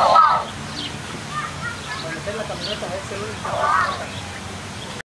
Bueno, esta es la camioneta, es el único.